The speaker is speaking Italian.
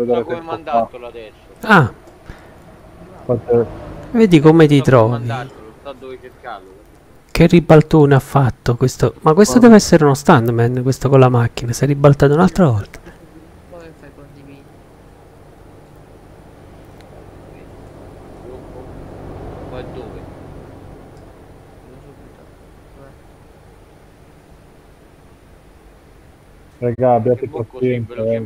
vedere Ma come tempo fa. mandartelo adesso? Ah, Quante- vedi come ti Non trovi. non so dove cercarlo. Che ribaltone ha fatto questo. Ma questo deve essere uno standman, questo con la macchina. Si è ribaltato un'altra volta. Poi fai condividi. Gruppo. Poi dove? Lo subito. Dov'è? Raga, abbiate Un po' così pazienza. eh. non